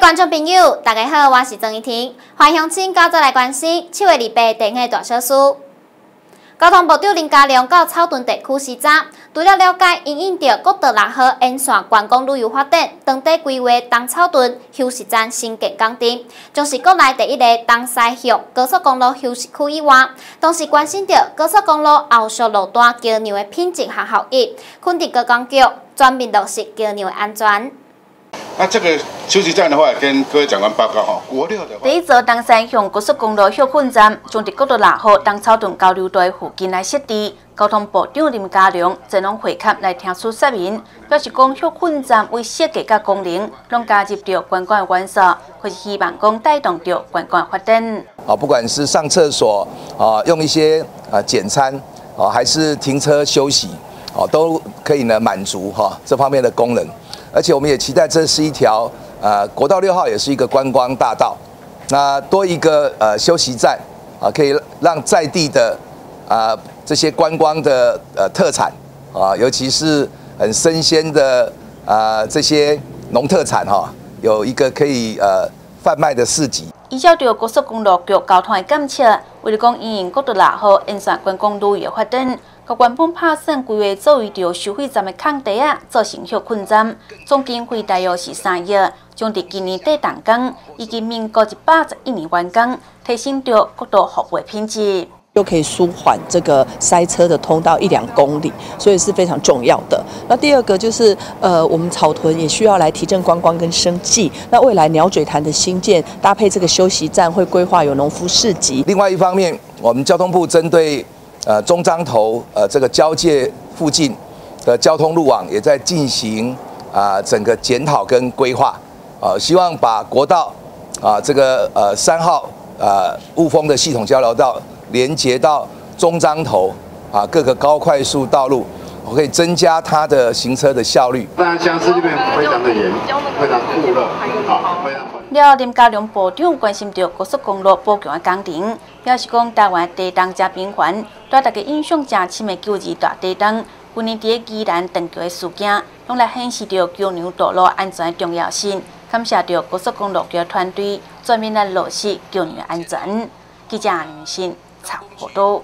观众朋友，大家好，我是曾怡婷，欢迎乡亲今早来关心七月二八电影大小事。交通部长林佳龙到草屯地区视察，除了了解因应着国道六号沿线观光旅游发展，当地规划东草屯休息站新建工程，将是国内第一个东西向高速公路休息区以外，同时关心着高速公路后续路段桥梁的品质和效益，肯定高工局全面落实桥梁的安全。那这个休息站的话，跟各位长官报告哈，国六的。第一座东山向高速公路休困站，将伫国道六号东草屯交流道附近来设置。交通部长林佳龙前往会客来听取说明，表示讲休困站为设计甲功能，拢加入着观光元素，或是希望讲带动着观光发展。啊，不管是上厕所啊，用一些啊简餐啊，还是停车休息，啊，都可以呢满足哈这方面的功能。而且我们也期待这是一条呃国道六号，也是一个观光大道。那多一个呃休息站啊，可以让在地的啊这些观光的呃特产啊，尤其是很生鲜的啊这些农特产哈，有一个可以呃贩卖的市集。依照着高速公路局交通的监测，为了讲运营国道六号沿线观光旅游发展。各原本拍算规划作为着收费站的空地啊，做成休困站，总经费大约是三亿，将伫今年底动工，以及民国一百十一年完工，提升着国道服务品质，又可以舒缓这个塞车的通道一两公里，所以是非常重要的。那第二个就是，呃，我们草屯也需要来提振观光跟生计。那未来鸟嘴潭的新建搭配这个休息站，会规划有农夫市集。另外一方面，我们交通部针对。呃，中彰头呃这个交界附近的交通路网也在进行啊整个检讨跟规划，啊希望把国道啊这个呃三号啊雾峰的系统交流道连接到中彰头啊各个高快速道路，我可以增加它的行车的效率。当然，相思这边非常的严，非常酷热，好，非常。了，林佳龙部长关心到高速公路补强的工程，表示讲台湾地动加频繁，对大家影响真深的九二大地震，去年伫个宜兰断桥的事件，用来显示着桥梁道路安全的重要性。感谢着高速公路局团队专门来落实桥梁安全。记者林信采报道。